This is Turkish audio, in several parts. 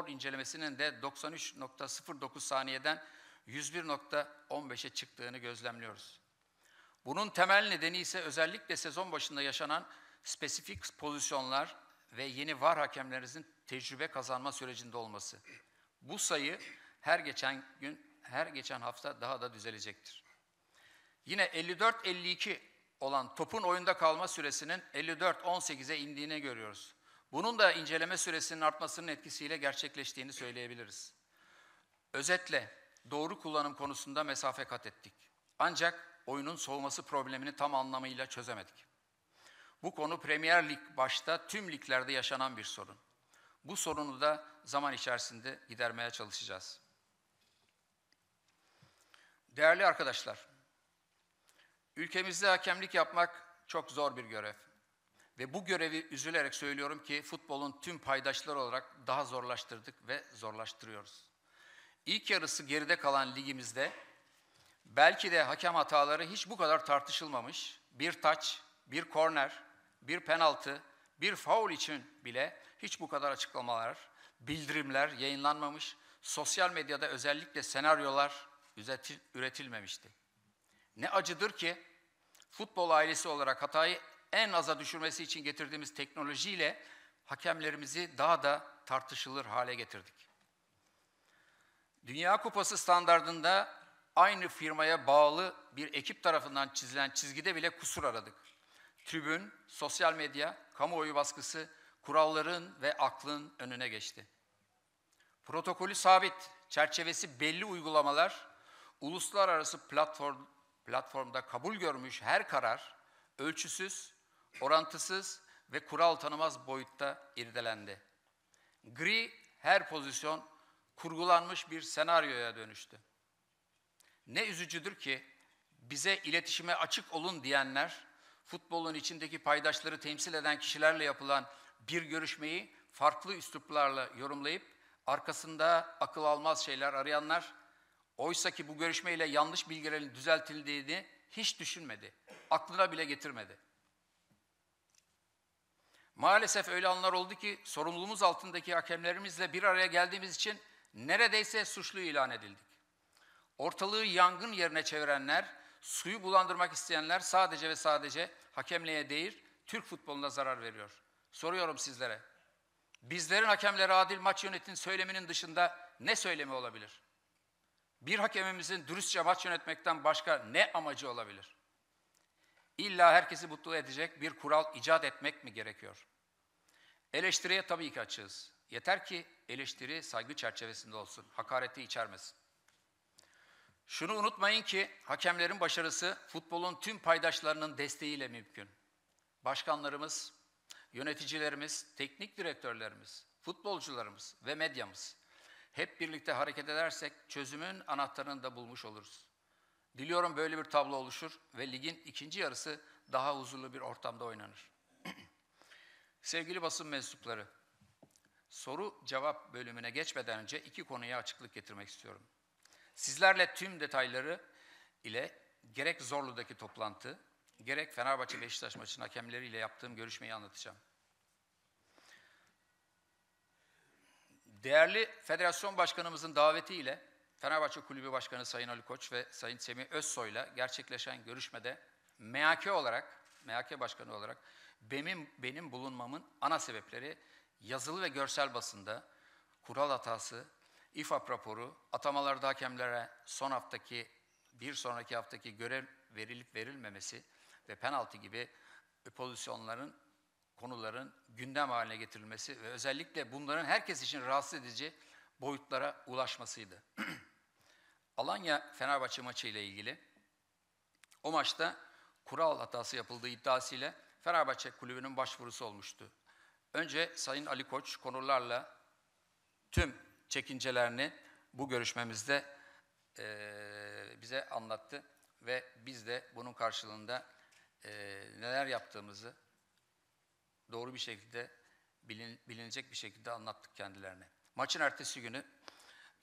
VAR incelemesinin de 93.09 saniyeden 101.15'e çıktığını gözlemliyoruz. Bunun temel nedeni ise özellikle sezon başında yaşanan spesifik pozisyonlar ve yeni VAR hakemlerinizin tecrübe kazanma sürecinde olması. Bu sayı her geçen gün, her geçen hafta daha da düzelecektir. Yine 54-52 olan topun oyunda kalma süresinin 54-18'e indiğini görüyoruz. Bunun da inceleme süresinin artmasının etkisiyle gerçekleştiğini söyleyebiliriz. Özetle doğru kullanım konusunda mesafe kat ettik. Ancak oyunun soğuması problemini tam anlamıyla çözemedik. Bu konu Premier Lig başta tüm liglerde yaşanan bir sorun. Bu sorunu da zaman içerisinde gidermeye çalışacağız. Değerli arkadaşlar, ülkemizde hakemlik yapmak çok zor bir görev. Ve bu görevi üzülerek söylüyorum ki futbolun tüm paydaşları olarak daha zorlaştırdık ve zorlaştırıyoruz. İlk yarısı geride kalan ligimizde belki de hakem hataları hiç bu kadar tartışılmamış. Bir taç, bir korner, bir penaltı, bir faul için bile hiç bu kadar açıklamalar, bildirimler yayınlanmamış. Sosyal medyada özellikle senaryolar üretilmemişti. Ne acıdır ki futbol ailesi olarak hatayı en aza düşürmesi için getirdiğimiz teknolojiyle hakemlerimizi daha da tartışılır hale getirdik. Dünya Kupası standardında aynı firmaya bağlı bir ekip tarafından çizilen çizgide bile kusur aradık. Tribün, sosyal medya, kamuoyu baskısı kuralların ve aklın önüne geçti. Protokolü sabit, çerçevesi belli uygulamalar, uluslararası platform, platformda kabul görmüş her karar ölçüsüz, orantısız ve kural tanımaz boyutta irdelendi. Gri her pozisyon kurgulanmış bir senaryoya dönüştü. Ne üzücüdür ki bize iletişime açık olun diyenler futbolun içindeki paydaşları temsil eden kişilerle yapılan bir görüşmeyi farklı üsluplarla yorumlayıp arkasında akıl almaz şeyler arayanlar oysa ki bu görüşmeyle yanlış bilgilerin düzeltildiğini hiç düşünmedi. Aklına bile getirmedi. Maalesef öyle anlar oldu ki sorumluluğumuz altındaki hakemlerimizle bir araya geldiğimiz için neredeyse suçlu ilan edildik. Ortalığı yangın yerine çevirenler, suyu bulandırmak isteyenler sadece ve sadece hakemliğe değil, Türk futboluna zarar veriyor. Soruyorum sizlere. Bizlerin hakemlere adil maç yönetin söyleminin dışında ne söylemi olabilir? Bir hakemimizin dürüstçe maç yönetmekten başka ne amacı olabilir? İlla herkesi mutlu edecek bir kural icat etmek mi gerekiyor? Eleştiriye tabii ki açığız. Yeter ki eleştiri saygı çerçevesinde olsun, hakareti içermesin. Şunu unutmayın ki hakemlerin başarısı futbolun tüm paydaşlarının desteğiyle mümkün. Başkanlarımız, yöneticilerimiz, teknik direktörlerimiz, futbolcularımız ve medyamız hep birlikte hareket edersek çözümün anahtarını da bulmuş oluruz. Diliyorum böyle bir tablo oluşur ve ligin ikinci yarısı daha huzurlu bir ortamda oynanır. Sevgili basın mensupları, soru cevap bölümüne geçmeden önce iki konuya açıklık getirmek istiyorum. Sizlerle tüm detayları ile gerek Zorlu'daki toplantı, gerek Fenerbahçe Beşiktaş maçının hakemleriyle yaptığım görüşmeyi anlatacağım. Değerli Federasyon Başkanımızın davetiyle Fenerbahçe Kulübü Başkanı Sayın Ali Koç ve Sayın Semih Özsoy'la gerçekleşen görüşmede MHK olarak, MHK Başkanı olarak benim, benim bulunmamın ana sebepleri yazılı ve görsel basında kural hatası, İFAP raporu, atamalarda hakemlere son haftaki, bir sonraki haftaki görev verilip verilmemesi ve penaltı gibi pozisyonların, konuların gündem haline getirilmesi ve özellikle bunların herkes için rahatsız edici boyutlara ulaşmasıydı. Alanya Fenerbahçe maçı ile ilgili o maçta kural hatası yapıldığı iddiasıyla Fenerbahçe kulübünün başvurusu olmuştu. Önce Sayın Ali Koç konularla tüm çekincelerini bu görüşmemizde e, bize anlattı ve biz de bunun karşılığında e, neler yaptığımızı doğru bir şekilde bilin, bilinecek bir şekilde anlattık kendilerine. Maçın ertesi günü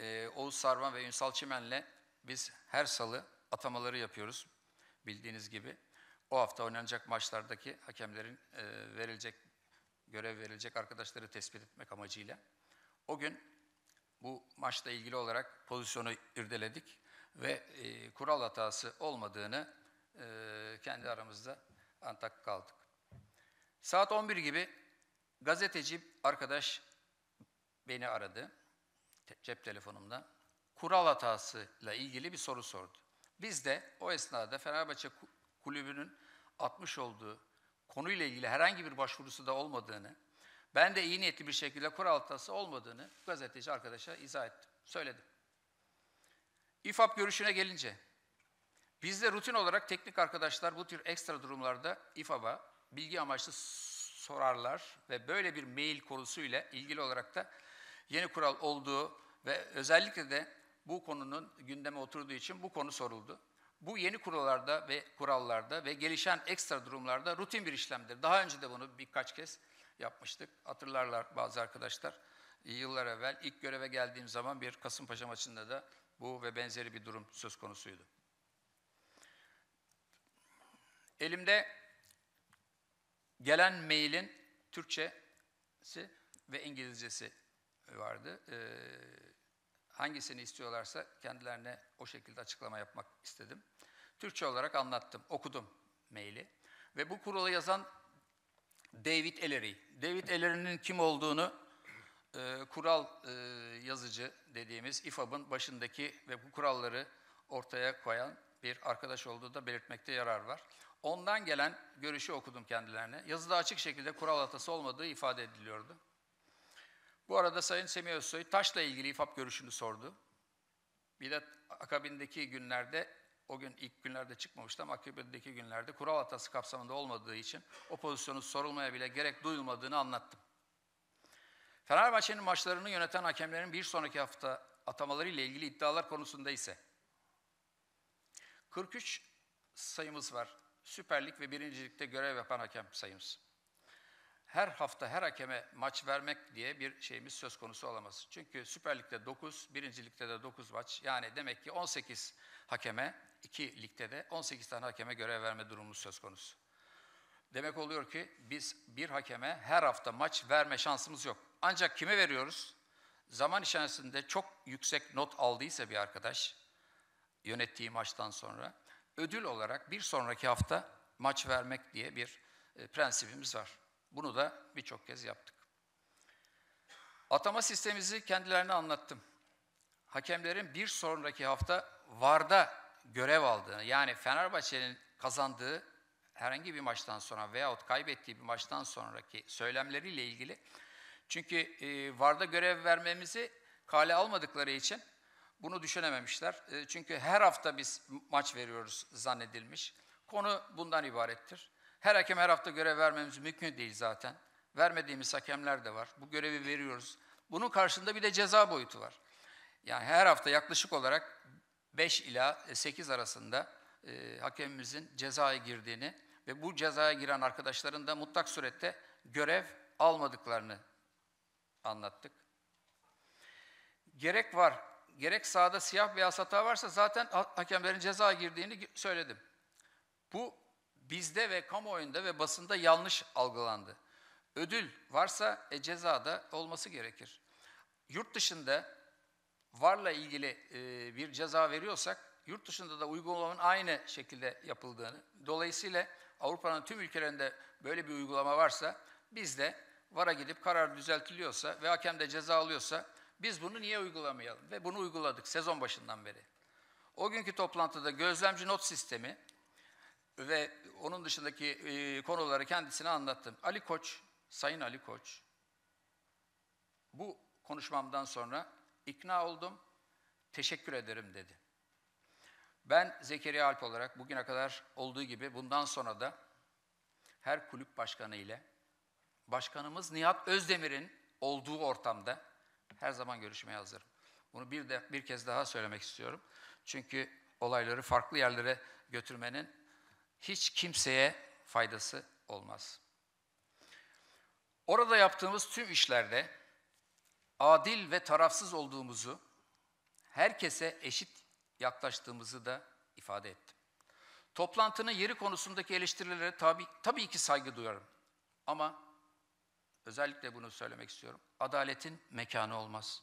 e, Oğuz Sarvan ve Ünsal Çimen'le biz her salı atamaları yapıyoruz bildiğiniz gibi. O hafta oynanacak maçlardaki hakemlerin e, verilecek, görev verilecek arkadaşları tespit etmek amacıyla. O gün bu maçla ilgili olarak pozisyonu irdeledik ve e, kural hatası olmadığını e, kendi aramızda antak kaldık. Saat 11 gibi gazeteci arkadaş beni aradı cep telefonumdan. Kural hatasıyla ilgili bir soru sordu. Biz de o esnada Fenerbahçe kulübünün atmış olduğu konuyla ilgili herhangi bir başvurusu da olmadığını, ben de iyi niyetli bir şekilde kural hatası olmadığını gazeteci arkadaşa izah ettim, söyledim. İFAP görüşüne gelince, bizde rutin olarak teknik arkadaşlar bu tür ekstra durumlarda İFAP'a bilgi amaçlı sorarlar ve böyle bir mail konusuyla ilgili olarak da yeni kural olduğu ve özellikle de bu konunun gündeme oturduğu için bu konu soruldu. Bu yeni kurallarda ve kurallarda ve gelişen ekstra durumlarda rutin bir işlemdir. Daha önce de bunu birkaç kez yapmıştık. Hatırlarlar bazı arkadaşlar. Yıllar evvel ilk göreve geldiğim zaman bir Kasımpaşa maçında da bu ve benzeri bir durum söz konusuydu. Elimde gelen mailin Türkçesi ve İngilizcesi vardı. Ee, hangisini istiyorlarsa kendilerine o şekilde açıklama yapmak istedim. Türkçe olarak anlattım, okudum maili. Ve bu kuralı yazan David Ellery. David Ellery'nin kim olduğunu e, kural e, yazıcı dediğimiz İFAB'ın başındaki ve bu kuralları ortaya koyan bir arkadaş olduğu da belirtmekte yarar var. Ondan gelen görüşü okudum kendilerine. Yazıda açık şekilde kural hatası olmadığı ifade ediliyordu. Bu arada Sayın Semih Özsoy taşla ilgili İFAP görüşünü sordu. De akabindeki günlerde, o gün ilk günlerde çıkmamıştı ama akabindeki günlerde kural hatası kapsamında olmadığı için o pozisyonun sorulmaya bile gerek duyulmadığını anlattım. Fenerbahçe'nin maçlarını yöneten hakemlerin bir sonraki hafta atamaları ile ilgili iddialar konusunda ise 43 sayımız var. Süper Lig ve Birincilikte görev yapan hakem sayımız. Her hafta her hakeme maç vermek diye bir şeyimiz söz konusu olamaz. Çünkü Süper Lig'de 9, Birincilikte de 9 maç. Yani demek ki 18 hakeme, iki ligde de 18 tane hakeme görev verme durumumuz söz konusu. Demek oluyor ki biz bir hakeme her hafta maç verme şansımız yok. Ancak kime veriyoruz? Zaman içerisinde çok yüksek not aldıysa bir arkadaş yönettiği maçtan sonra ödül olarak bir sonraki hafta maç vermek diye bir e, prensibimiz var. Bunu da birçok kez yaptık. Atama sistemimizi kendilerine anlattım. Hakemlerin bir sonraki hafta VAR'da görev aldığını, yani Fenerbahçe'nin kazandığı herhangi bir maçtan sonra veyahut kaybettiği bir maçtan sonraki söylemleriyle ilgili. Çünkü e, VAR'da görev vermemizi kale almadıkları için bunu düşünememişler. E, çünkü her hafta biz maç veriyoruz zannedilmiş. Konu bundan ibarettir. Her hakem her hafta görev vermemiz mümkün değil zaten. Vermediğimiz hakemler de var. Bu görevi veriyoruz. Bunun karşında bir de ceza boyutu var. Yani her hafta yaklaşık olarak 5 ila 8 arasında e, hakemimizin cezaya girdiğini ve bu cezaya giren arkadaşların da mutlak surette görev almadıklarını anlattık. Gerek var, gerek sahada siyah beyaz hata varsa zaten ha- hakemlerin cezaya girdiğini söyledim. Bu bizde ve kamuoyunda ve basında yanlış algılandı. Ödül varsa e, ceza da olması gerekir. Yurt dışında varla ilgili e, bir ceza veriyorsak yurt dışında da uygulamanın aynı şekilde yapıldığını, dolayısıyla Avrupa'nın tüm ülkelerinde böyle bir uygulama varsa bizde VAR'a gidip karar düzeltiliyorsa ve hakem de ceza alıyorsa biz bunu niye uygulamayalım? Ve bunu uyguladık sezon başından beri. O günkü toplantıda gözlemci not sistemi ve onun dışındaki e, konuları kendisine anlattım. Ali Koç, Sayın Ali Koç, bu konuşmamdan sonra ikna oldum, teşekkür ederim dedi. Ben Zekeriya Alp olarak bugüne kadar olduğu gibi bundan sonra da her kulüp başkanı ile başkanımız Nihat Özdemir'in olduğu ortamda her zaman görüşmeye hazırım. Bunu bir de bir kez daha söylemek istiyorum. Çünkü olayları farklı yerlere götürmenin hiç kimseye faydası olmaz. Orada yaptığımız tüm işlerde adil ve tarafsız olduğumuzu, herkese eşit yaklaştığımızı da ifade ettim. Toplantının yeri konusundaki eleştirilere tabi, tabii ki saygı duyarım. Ama özellikle bunu söylemek istiyorum. Adaletin mekanı olmaz.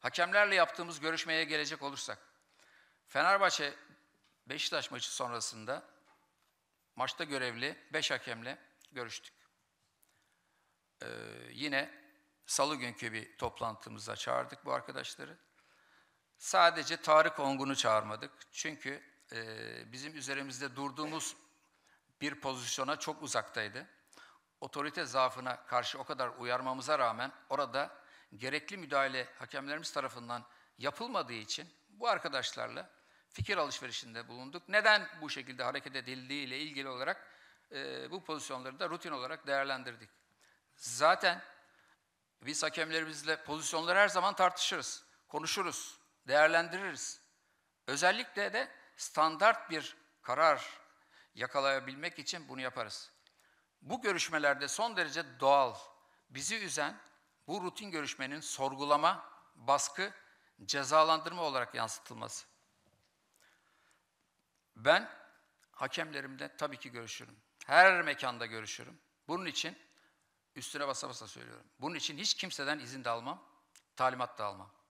Hakemlerle yaptığımız görüşmeye gelecek olursak, Fenerbahçe Beşiktaş maçı sonrasında maçta görevli 5 hakemle görüştük. Ee, yine salı günkü bir toplantımıza çağırdık bu arkadaşları. Sadece Tarık Ongun'u çağırmadık. Çünkü e, bizim üzerimizde durduğumuz bir pozisyona çok uzaktaydı. Otorite zaafına karşı o kadar uyarmamıza rağmen orada gerekli müdahale hakemlerimiz tarafından yapılmadığı için bu arkadaşlarla fikir alışverişinde bulunduk. Neden bu şekilde hareket edildiği ile ilgili olarak e, bu pozisyonları da rutin olarak değerlendirdik. Zaten biz hakemlerimizle pozisyonları her zaman tartışırız, konuşuruz, değerlendiririz. Özellikle de standart bir karar yakalayabilmek için bunu yaparız. Bu görüşmelerde son derece doğal, bizi üzen bu rutin görüşmenin sorgulama, baskı, cezalandırma olarak yansıtılması. Ben hakemlerimle tabii ki görüşürüm. Her mekanda görüşürüm. Bunun için üstüne basa basa söylüyorum. Bunun için hiç kimseden izin de almam, talimat da almam.